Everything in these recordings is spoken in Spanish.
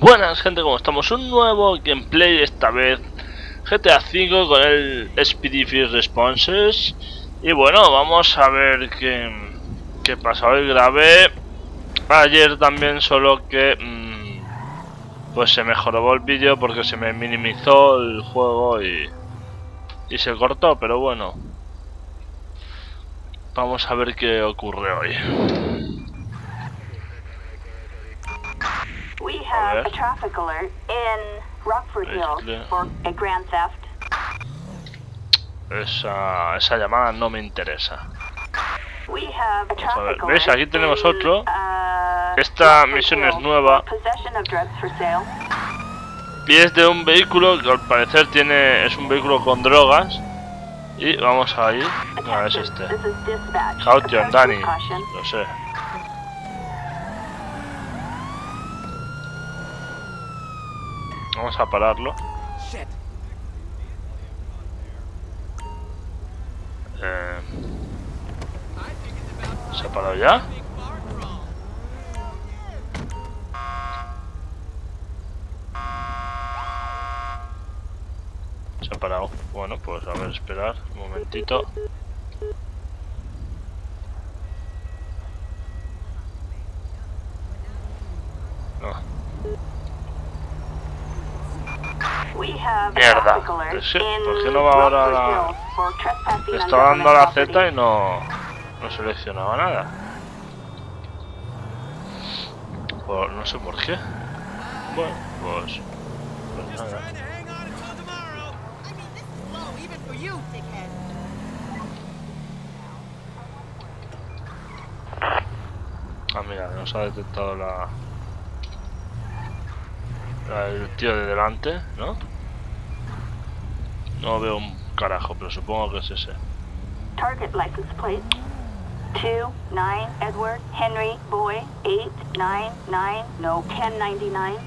Buenas gente, como estamos? Un nuevo gameplay, esta vez GTA V con el Speedy Responses. Y bueno, vamos a ver qué, qué pasa. Hoy Grabé ayer también, solo que mmm, pues se mejoró el vídeo porque se me minimizó el juego y, y se cortó, pero bueno. Vamos a ver qué ocurre hoy We have a traffic alert in Rockford Hills for a grand theft. Esa, esa llamada no me interesa. A Vamos a ver. alert Aquí tenemos otro. uh, Esta misión es nueva. Y es de un vehículo que al parecer tiene es un vehículo con drogas. Y vamos a ir. Ah, es este. Caution, Dani. Lo sé. Vamos a pararlo. Eh, ¿Se ha parado ya? Se ha parado. Bueno, pues a ver, esperar un momentito. No. We have a Mierda. Sí, in ¿por qué no va ahora Rockford la- Le estaba dando a la Z y no, no seleccionaba nada. Por, no sé por qué. Bueno, pues, pues nada. Ah, mira, nos ha detectado la, la- el tío de delante, ¿no? No veo un carajo, pero supongo que es ese. Target license plate. 2, 9, Edward, Henry, Boy, 8, 9, 9, no, 1099.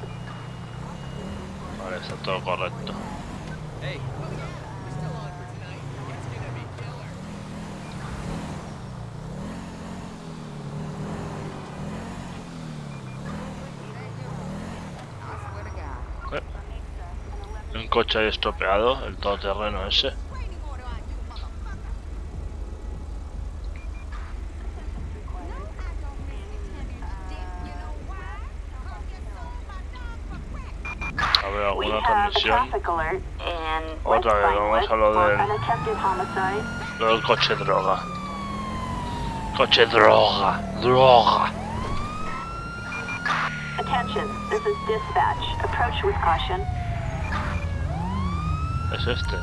Vale, está todo correcto. Eh. Un coche ahí estropeado, el todoterreno ese. A ver, alguna otra have a misión. traffic alert in Otra vez, vamos a lo del- unattempted homicide. Luego el coche droga. Coche droga, droga. Attention, this is dispatch. Approach with caution. Es este.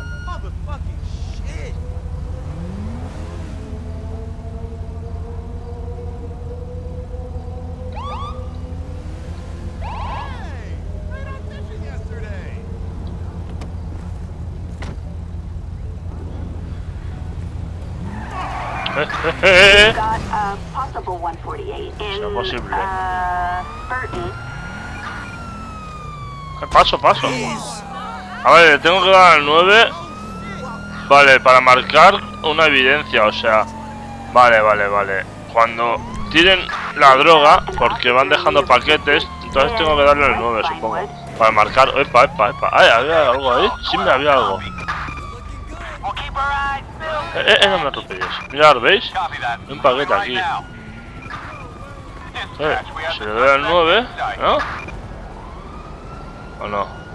We've got a possible 148 in Será posible. uh, Burton. Paso, paso. A ver, tengo que dar al 9. Vale, para marcar una evidencia, o sea. Vale, vale, vale. Cuando tiren la droga, porque van dejando paquetes, entonces tengo que darle al 9, supongo. Para marcar. Epa, epa, epa. Ay, había algo ahí. Sí, me había algo. Eh, eh, eh, no me atropelles. Mirad, ¿veis? Hay un paquete aquí. Eh, se le doy al 9, ¿no? ¿O no?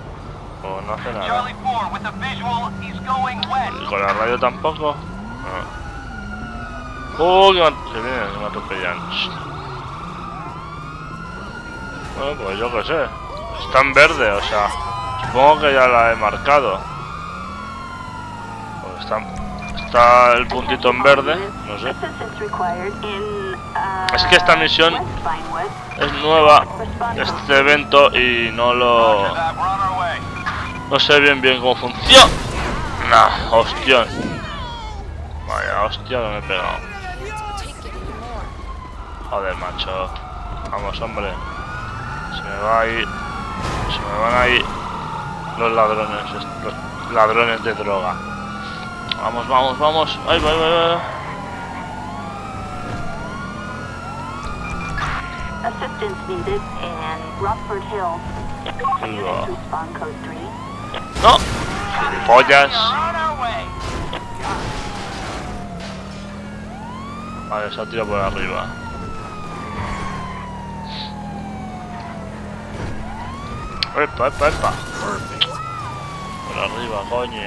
O no hace nada. Charlie 4 with the visual, he's going west. Y con la radio tampoco. No. Oh, que me, se viene, que me atropellan. Bueno, pues yo qué sé. Está en verde, o sea. Supongo que ya la he marcado. Pues está, está el puntito en verde, no sé. Uh, Es que esta misión. Es nueva este evento y no lo. No sé bien bien cómo funciona. Nah, hostia. Vaya, hostia que me he pegado. Joder, macho. Vamos, hombre. Se me va a ir. Se me van a ir los ladrones. Los ladrones de droga. Vamos, vamos, vamos. Ay, va, va, va. Assistance needed in Rockford Hills. Ahí Units va. respond code 3. Way. Vale, se ha tirado por arriba. ¡Epa, epa, epa! Por arriba, coño.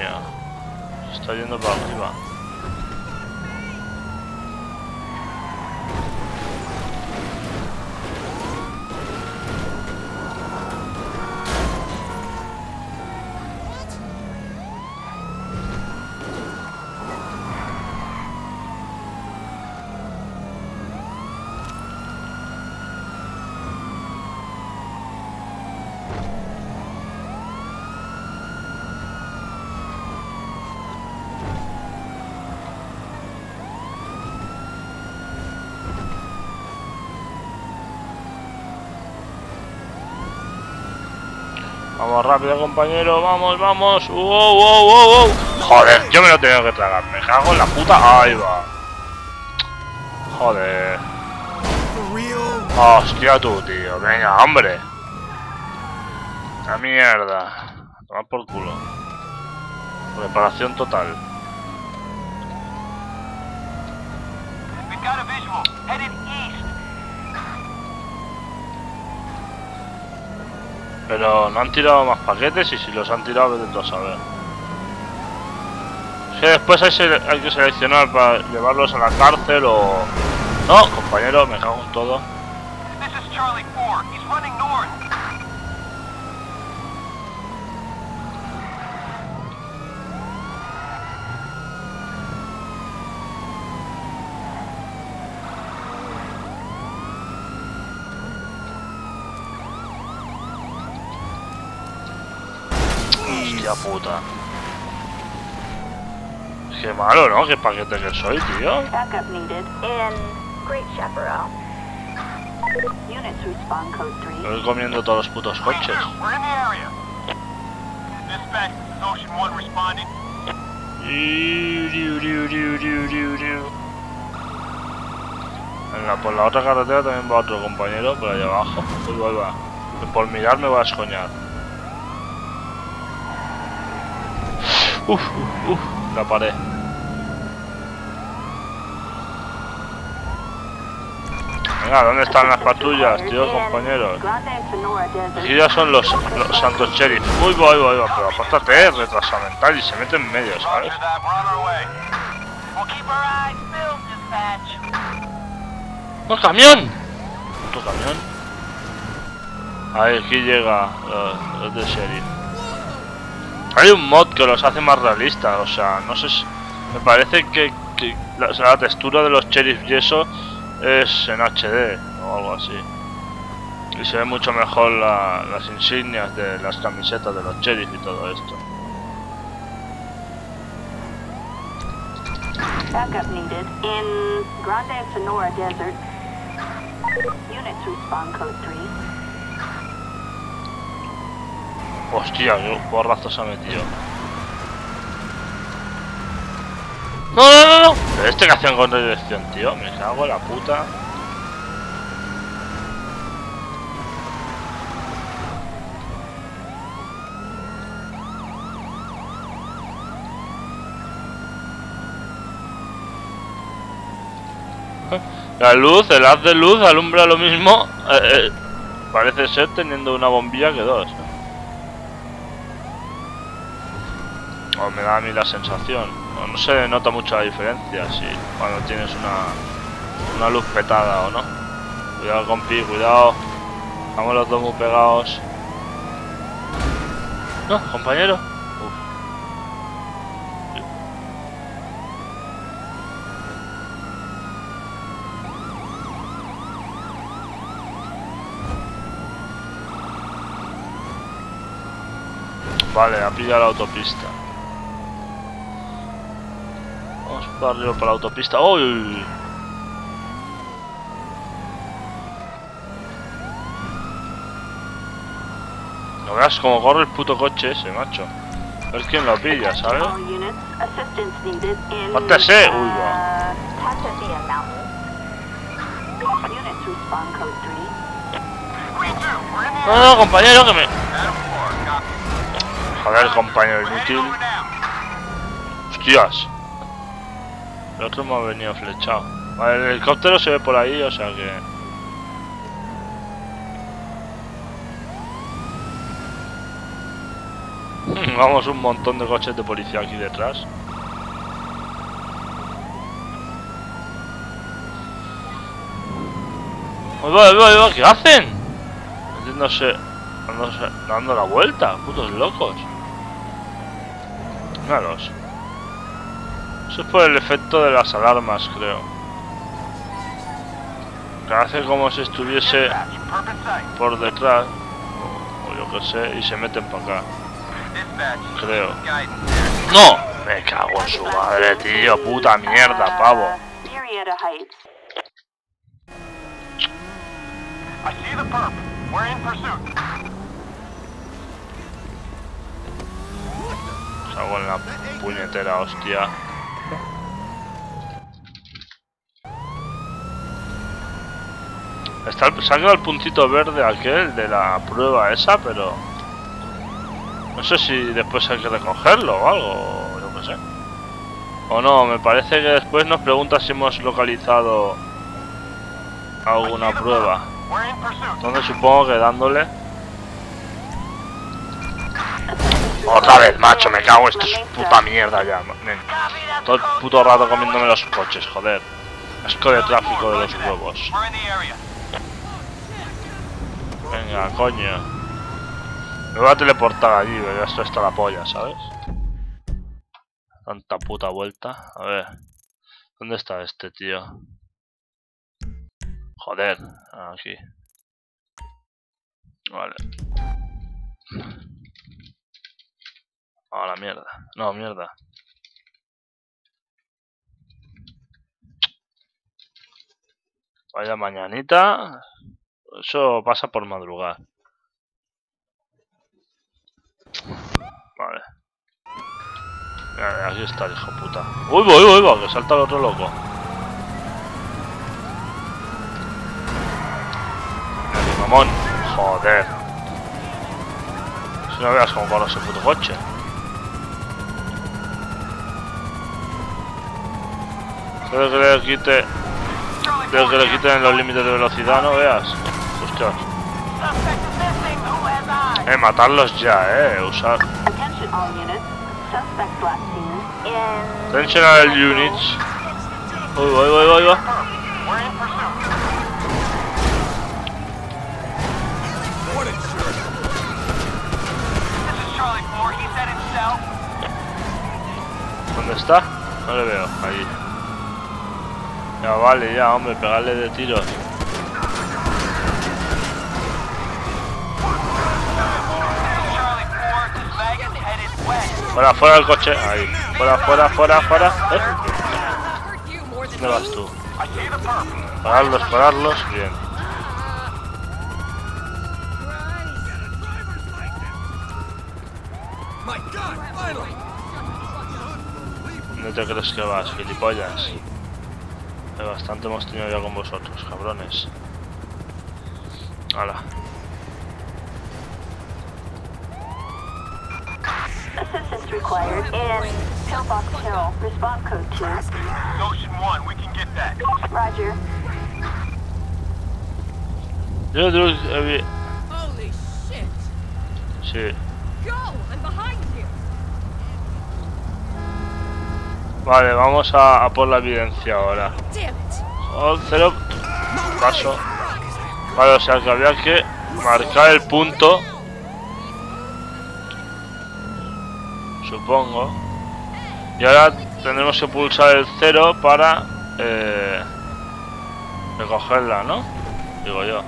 Se está yendo por arriba. Vamos rápido, compañero, vamos, vamos. ¡Wow, wow, wow! Joder, yo me lo tengo que tragar. Me cago en la puta. Ahí va. Joder. Hostia tú, tío. Venga, hombre. La mierda. Toma por culo. Preparación total. We've got a visual. Headed east. Pero no han tirado más paquetes y si los han tirado, vete a saber. Que después hay, que seleccionar para llevarlos a la cárcel o... No, compañero, me cago en todo. This is Charlie 4. He's running north. Hostia puta. Qué malo, ¿no? Qué paquete que soy, tío. Backup needed in Great Chaparral. Units respond code 3. Estoy comiendo todos los putos coches. 2, we're in the area. Dispatch, this is Ocean 1 responding. Riu, riu, riu, riu, riu, riu, riu. En la, por la otra carretera también va otro compañero, por allá abajo. Uy, va. Por mirar me va a escoñar. Uf, uf, uf, la paré. Venga, ¿dónde están las patrullas, tío, compañeros? Aquí ya son los, los santos sheriff. Uy, va, uy, va, pero apártate, retrasa mental y se mete en medio, ¿sabes? ¡Un camión! ¿Otro camión? Ahí, aquí llega los, los de sheriff. Hay un mod que los hace más realistas, o sea, no sé si... Me parece que, que la, o sea, la textura de los sheriff y eso es en HD o algo así. Y se ve mucho mejor la- las insignias de las camisetas de los sheriff y todo esto. Backup needed in Grande Sonora Desert. Units respond code 3. Hostia, qué borrazo se ha metido. No, no, no, no. Pero este que hacen con dirección, tío. Me cago en la puta. La luz, el haz de luz alumbra lo mismo. eh, eh, parece ser teniendo una bombilla que dos. Me da a mí la sensación. No, se nota mucho la diferencia si cuando tienes una, una luz petada o no. Cuidado compi, cuidado. Estamos los dos muy pegados. No, compañero. Vale, ha pillado la autopista. Vamos para la autopista. ¡Uy! No veas cómo corre el puto coche ese, macho. A ver quién lo pilla, ¿sabes? Pártese, uy, uh, Tasmania Mountains. Units respond code 3. 3-2, we're in the No, no, compañero, que me... Adam 4, copy. Joder, compañero inútil. Hostias. El otro me ha venido flechado. Vale, el helicóptero se ve por ahí, o sea que... Vamos, un montón de coches de policía aquí detrás. ¡Ahí va, va, va! ¿Qué hacen? Metiéndose... Dándose, dando la vuelta, putos locos. Míralos. Eso es por el efecto de las alarmas, creo. Que hace como si estuviese por detrás, o, yo que sé, y se meten para acá. Creo. ¡No! Me cago en su madre, tío, puta mierda, pavo. Salgo en la puñetera hostia. Está el, se ha quedado el puntito verde aquel de la prueba esa, pero... No sé si después hay que recogerlo o algo, yo qué sé. O no, me parece que después nos pregunta si hemos localizado alguna prueba. Entonces supongo que dándole... Otra vez, macho, me cago, esto es puta mierda ya. Todo el puto rato comiéndome los coches, joder. Asco de tráfico de los huevos. We're in the area. Venga, coño. Me voy a teleportar allí, pero esto está la polla, ¿sabes? Tanta puta vuelta. A ver. ¿Dónde está este tío? Joder. Aquí. Vale. A la mierda. No, mierda. Vaya mañanita. Eso pasa por madrugar. Vale. Aquí está el hijo puta. Uy, voy, uy, voy, que salta el otro loco. Mamón. Joder. Si no veas cómo corre ese puto coche. Creo que le quite. Creo que 4 le quiten los límites de velocidad, no veas. Eh, matarlos ya, eh. Usar. Attention all units. Uy, voy, voy, voy, voy. Perp. We're in pursuit. This is Charlie 4. He's headed south. ¿Dónde está? No le veo. Ahí. Ya vale, ya, hombre, pegarle de tiros. Fuera, fuera del coche. Ahí. Fuera, fuera, fuera, fuera. ¿Eh? ¿Dónde vas tú? Pararlos, pararlos. Bien. ¿Dónde te crees que vas, gilipollas? Eh, Bastante hemos tenido ya con vosotros, cabrones. Hala. Assistance required in Pillbox Hill. Response code 2. Ocean 1. We can get that. Roger. Holy shit! Sí. Go! I'm behind you! Vale, vamos a, a por la evidencia ahora. Damn it! Oh, cero. Paso. Vale, o sea que había que marcar el punto. Supongo. Y ahora tendremos que pulsar el cero para eh, recogerla, ¿no? Digo yo.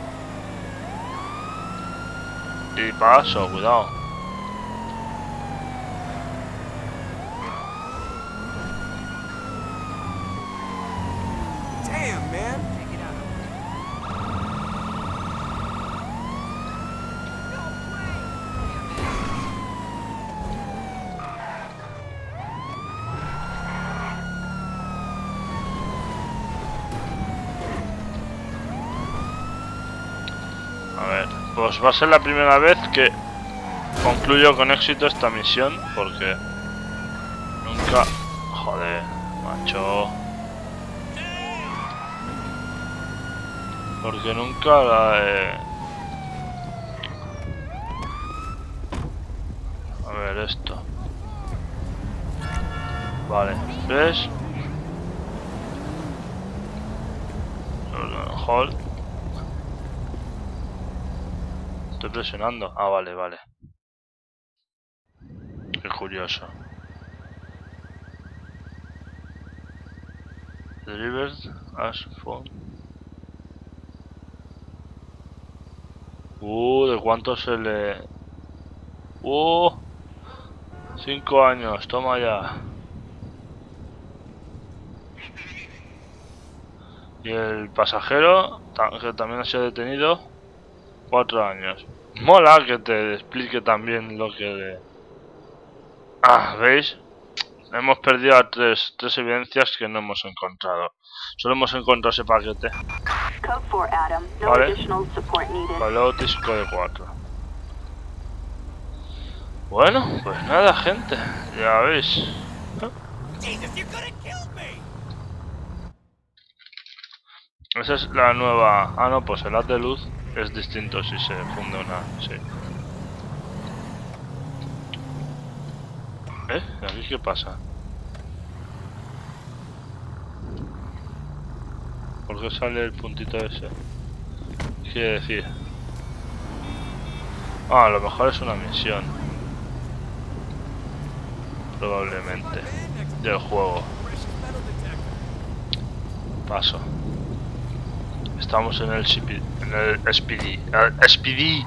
Y paso, cuidado. Damn, man. A ver, pues va a ser la primera vez que concluyo con éxito esta misión porque nunca... Joder, macho. Porque nunca la he... A ver esto. Vale, ¿ves? Hold. Estoy presionando. Ah, vale, vale. Qué curioso. Delivered as phone. Uh, ¿de cuánto se le...? Uh, cinco años, toma ya. Y el pasajero, que también ha sido detenido, cuatro años. Mola que te explique también lo que de... Ah, ¿veis? Hemos perdido a tres, tres evidencias que no hemos encontrado. Solo hemos encontrado ese paquete. Code 4, Adam. No Vale. additional support needed. Valor disco de 4. Bueno, pues nada, gente. Ya veis. Esa es la nueva... Ah, no, pues el haz de luz es distinto si se funde una... Sí. ¿Eh? ¿Aquí qué pasa? ¿Por qué sale el puntito ese? ¿Qué quiere decir? Ah, a lo mejor es una misión. Probablemente. Del juego. Paso. Estamos en el CP, en el SPD. el SPD. Hey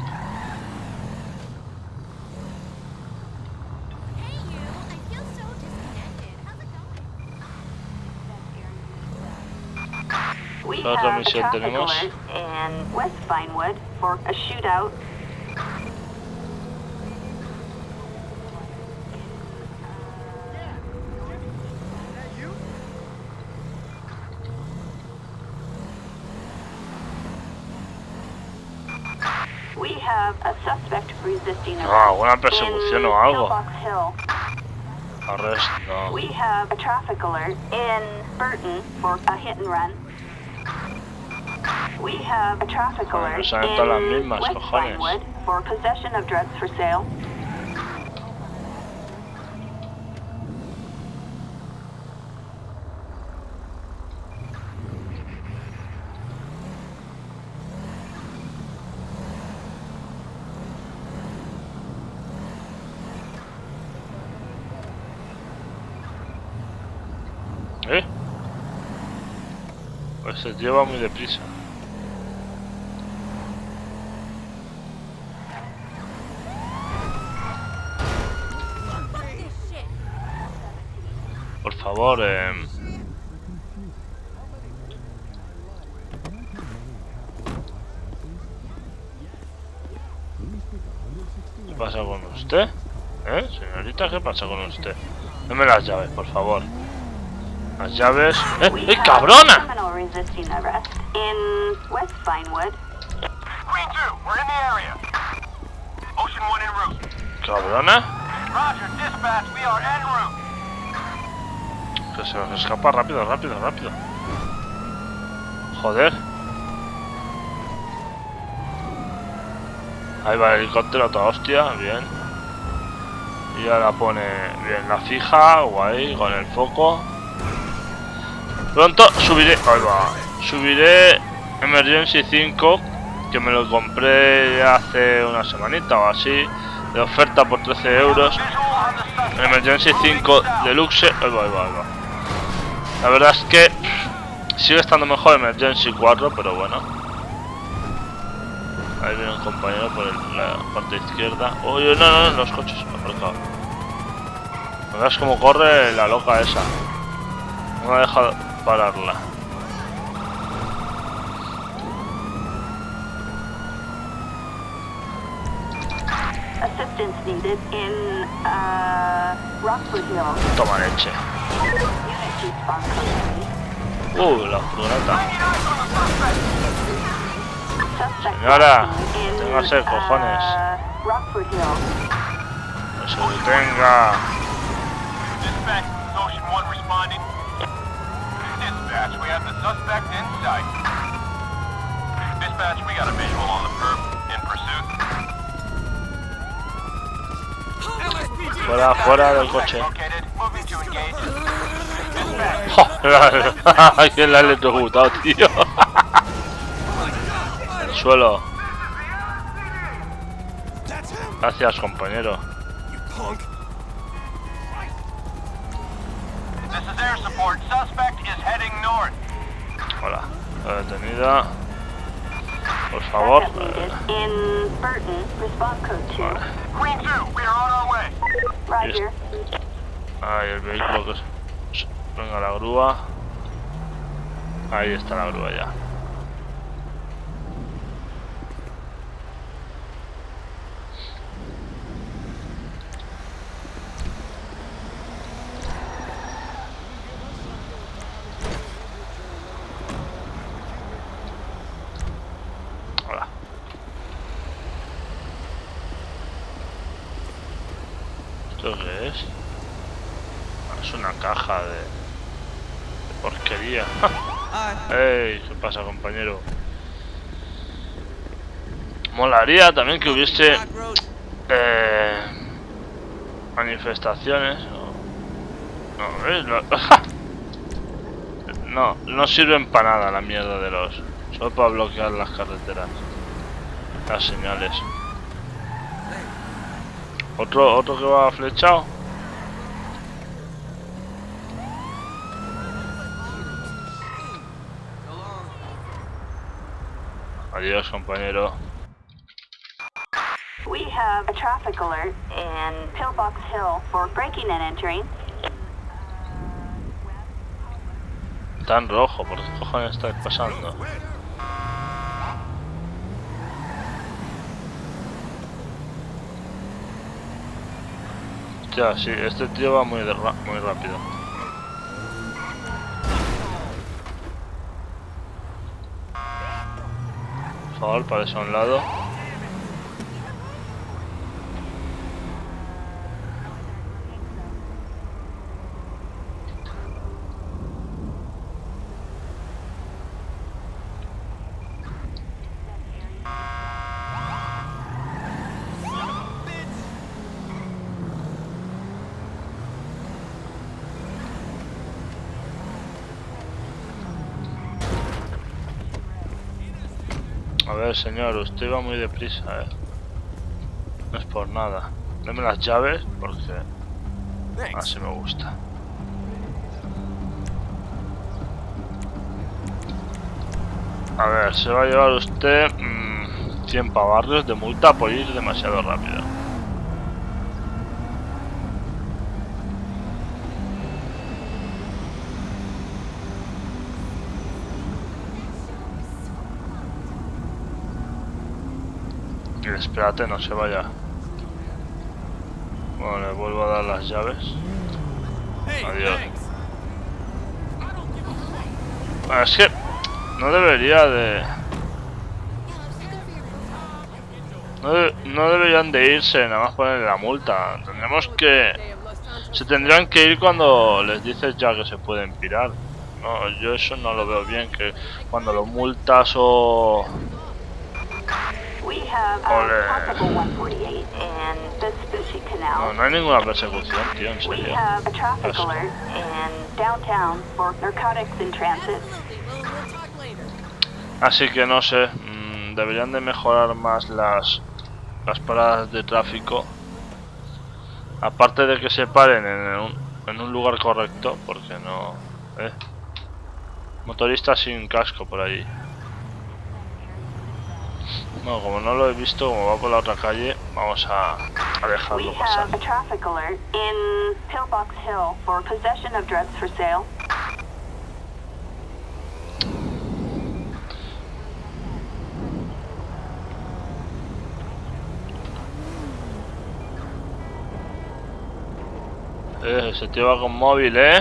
you, I feel so disconnected. How's it going? We ¿Qué otra misión tenemos? Ah, una persecución o algo. Arrest, no. We have a traffic alert in Burton for a hit and run. We have a traffic alert me salen todas las in West. Vinewood for possession of drugs for sale. Se lleva muy deprisa. Por favor, eh... ¿Qué pasa con usted? ¿Eh? Señorita, ¿qué pasa con usted? Deme las llaves, por favor. Las llaves... ¡Eh! ¡Eh, cabrona! a criminal resisting arrest in West Vinewood. Green 2, we're in the area. Ocean 1 en route. ¿Cabrona? Que se nos escapa rápido, rápido, rápido. Joder. Ahí va el helicóptero a toda hostia, bien. Y ahora pone bien la fija, guay, con el foco. Pronto subiré, ahí va, subiré Emergency 5, que me lo compré hace una semanita o así, de oferta por 13 euros. Emergency 5 Deluxe. Ahí va, ahí va, ahí va. La verdad es que sigue estando mejor Emergency 4, pero bueno. Ahí viene un compañero por el- la parte izquierda. Uy, no, no, no, los coches aparcado. ¿No ves cómo corre la loca esa? No me ha dejado pararla. Assistance needed in uh. Toma leche. Uh, la furgoneta. 99 on the suspect. Suspect Señora, téngase cojones. uh. No se detenga. Dispatch, this is Ocean 1 responding. Dispatch, we have the suspect in sight. Dispatch, we got a visual on the perp in pursuit. Fuera, fuera del coche. Located, moving to engage. Dispatch, Joder, ¿Quién la ha electrocutado, tío? El suelo. Gracias, compañero. Hola. La detenida. Por favor. Eh, needed in Burton. Response code 2. Queen 2, we are on our way. Roger. Ahí el vehículo que es... Venga la grúa. Ahí está la grúa ya. Hola. ¿Esto qué es? Ah, Es una caja de, de porquería. ¡Ey! ¿Qué pasa, compañero? Molaría también que hubiese eh, manifestaciones. No, ¿ves? Lo- no, no sirven para nada la mierda de los. Solo para bloquear las carreteras. Las señales. Otro, otro que va flechado. Compañero. We have a traffic alert in Pillbox Hill for breaking and entering. Tan rojo, ¿por qué cojones está pasando? Ya, sí, este tío va muy, muy rápido. Por favor, para a un lado. A ver, señor, usted va muy deprisa, eh. No es por nada. Deme las llaves porque así me gusta. A ver, se va a llevar usted mm, 100 pavarrios de multa por ir demasiado rápido. Y espérate, no se vaya. Bueno, le vuelvo a dar las llaves. Adiós. Ah, es que no debería de... No, de- no deberían de irse, nada más poner la multa. Tendremos que... Se tendrían que ir cuando les dices ya que se pueden pirar. No, yo eso no lo veo bien, que cuando lo multas o... We have Ole. a possible 148 in Vespucci No, Canal. no hay ninguna persecución, tío, en serio. Así que no sé, mm, deberían de mejorar más las, las paradas de tráfico. Aparte de que se paren en un, en un lugar correcto, porque no... Eh. Motorista sin casco por ahí. No, como no lo he visto, como va por la otra calle, vamos a, a dejarlo pasar. have a traffic alert in Pillbox Hill for possession of drugs for sale. Eh, ese tío va con móvil, ¿eh?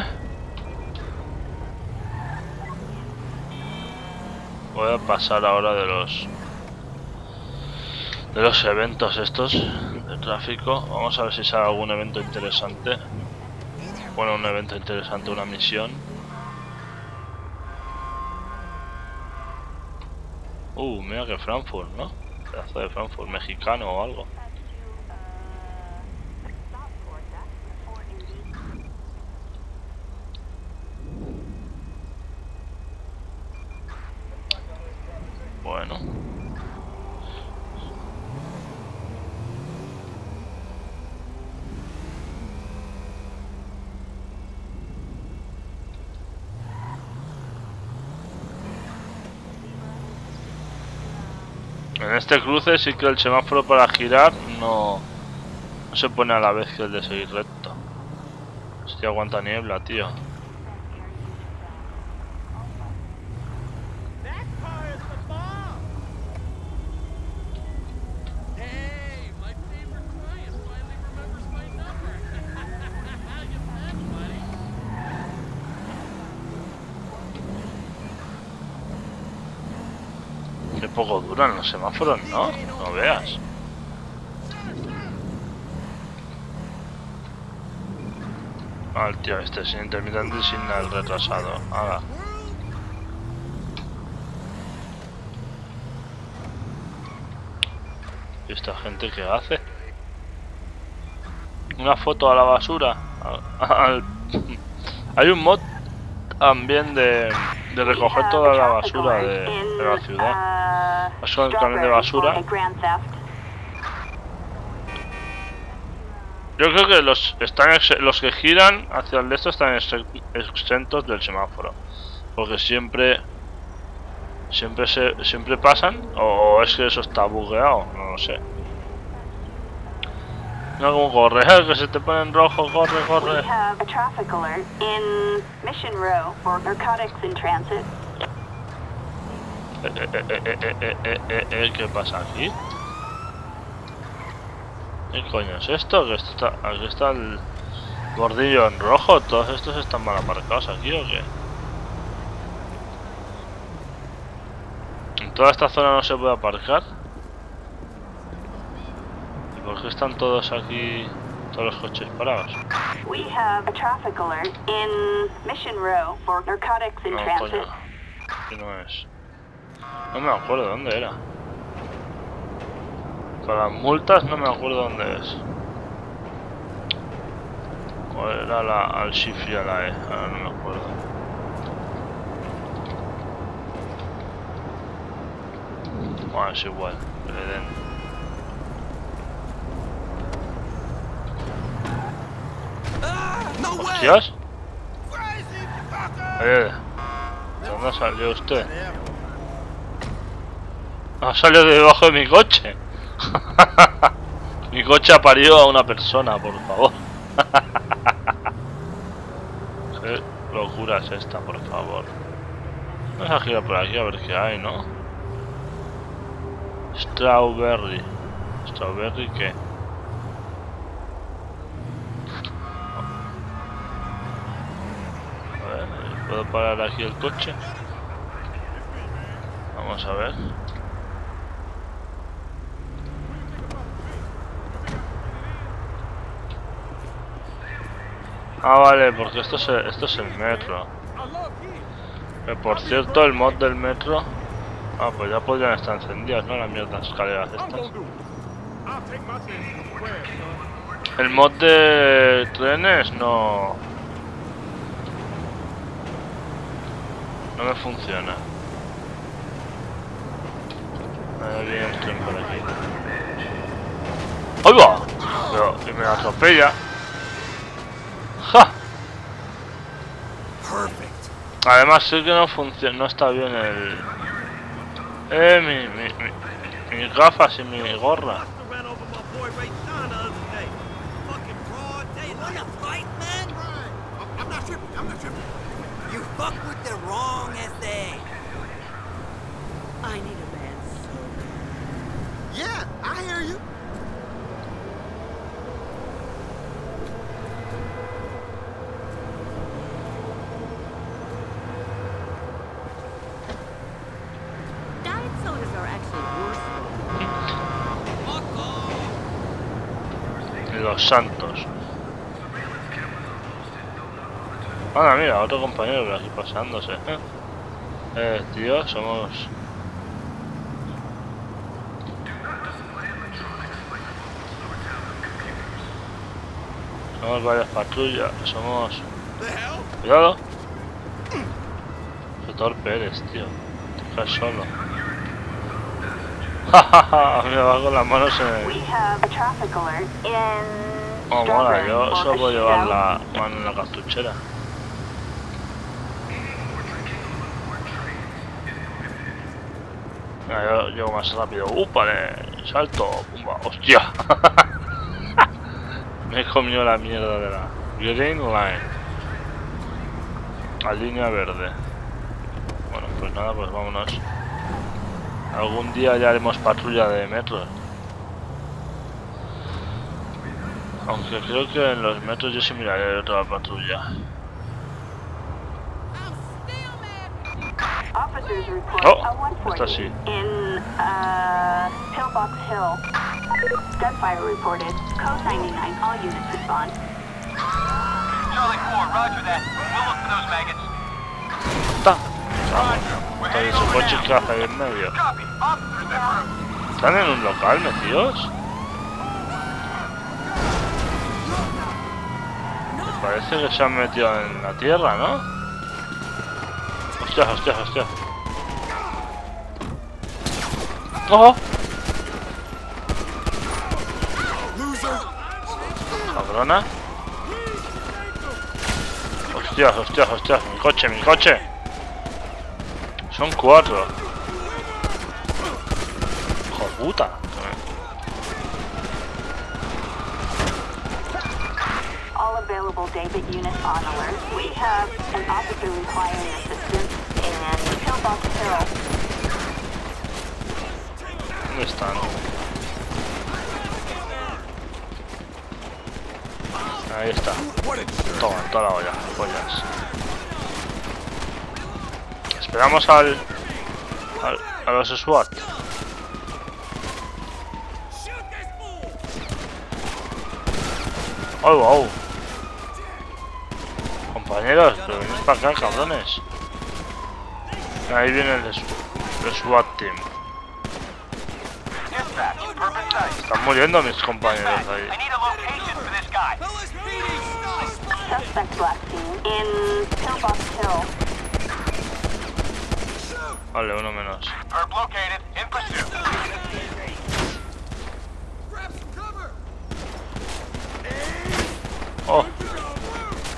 Voy a pasar ahora de los de los eventos estos de tráfico. Vamos a ver si sale algún evento interesante. Bueno, un evento interesante, una misión. Uh, mira que Frankfurt, ¿no? Pedazo de Frankfurt mexicano o algo. Bueno. En este cruce sí que el semáforo para girar no, no se pone a la vez que el de seguir recto. Hostia, aguanta niebla, tío. Poco duran los semáforos, ¿no? No veas. El tío este sin intermitente y sin el retrasado. Ahora. ¿Y esta gente qué hace? Una foto a la basura. Al- al- Hay un mod también de, recoger toda la basura de la ciudad. Paso el camión de basura. Yo creo que los están los que giran hacia el de esto están ex- exentos del semáforo. Porque siempre siempre se siempre pasan o es que eso está bugueado, no lo sé. No como corre, que se te pone en rojo, corre, We corre. have a traffic alert in Mission Row for narcotics in transit eh, ¿Qué pasa aquí? ¿Qué coño es esto? Que esto está, aquí está el gordillo en rojo. Todos estos están mal aparcados aquí o qué? En toda esta zona no se puede aparcar. ¿Y por qué están todos aquí, todos los coches parados? We no. Coño. Aquí no es. No me acuerdo dónde era. Para las multas no me acuerdo dónde es. ¿Cuál era la al shift y a la E? Ahora no me acuerdo. Bueno, es igual. que le den. ¿Hostias? Oye, ¿de dónde salió usted? Salido de debajo de mi coche. mi coche ha parido a una persona, por favor. Qué locura es esta, por favor. Vamos a girar por aquí a ver qué hay, ¿no? Strawberry. ¿Strawberry qué? A ver, ¿puedo parar aquí el coche? Vamos a ver. Ah, vale, porque esto es el, esto es el metro. Que por cierto, el mod del metro... Ah, pues ya podrían estar encendidas, ¿no? Las mierdas escaleras estas. El mod de trenes no... No me funciona. Ahí viene por aquí. ¡Ahí va! Pero, y me atropella. Además sé que no funciona, no está bien el... Eh, mi, mi, mi, mis gafas y mi gorra. Anda, mira, otro compañero por aquí pasándose. Eh, eh tío, somos... Somos varias patrullas, somos... Cuidado. Qué torpe eres, tío. Te solo. Jajaja, me va con las manos en el... Oh, mola, yo solo puedo llevar la mano en la cartuchera. Llego más rápido. ¡Upale! ¡Salto! ¡Pumba! ¡Hostia! Me he comido la mierda de la Green Line. La línea verde. Bueno, pues nada, pues vámonos. Algún día ya haremos patrulla de metro. Aunque creo que en los metros yo sí miraré otra patrulla. Oh, a 140 esta sí. in uh, Pillbox Hill. Gunfire reported. Code 99. All units respond. Charlie 4, roger that. We'll look for those maggots. ¡Está! Está su coche en medio. ¿Están en un local metidos? Me parece que se han metido en la tierra, ¿no? Hostia, hostia, hostia. ¡Ojo! Cabrona. Hostias, hostias, hostias. Mi coche, mi coche. Son cuatro. Hijo de puta. All available David units on alert. We have an officer requiring assistance in Pillbox Hill. ¿Dónde están? Ahí está. Toma, toda la olla, pollas. Esperamos al, al a los SWAT. ¡Oh, wow! Compañeros, pero venid para acá, cabrones. Ahí viene el, el SWAT team. Están muriendo mis compañeros ahí. Vale, uno menos. Oh.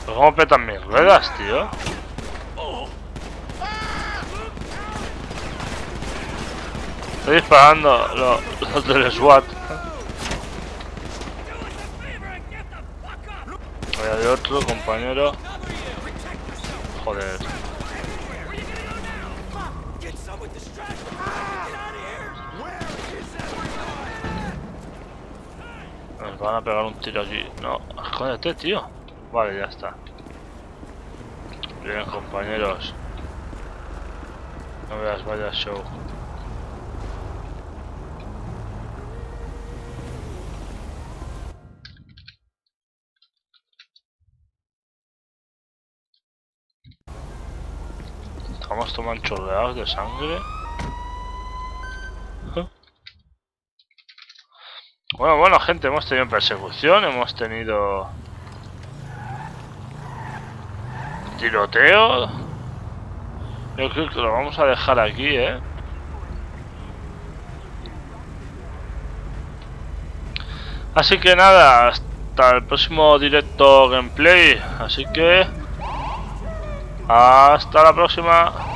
Pues cómo petan mis ruedas, tío. Estoy disparando lo- los del SWAT. Ahí hay otro compañero. Joder. Nos van a pegar un tiro aquí. No, escóndete, tío. Vale, ya está. Bien, compañeros. No veas, vaya show. Chorreados de sangre. Bueno, bueno, gente, hemos tenido persecución, hemos tenido tiroteo. Yo creo que lo vamos a dejar aquí, ¿eh? Así que nada, hasta el próximo directo gameplay. Así que... Hasta la próxima.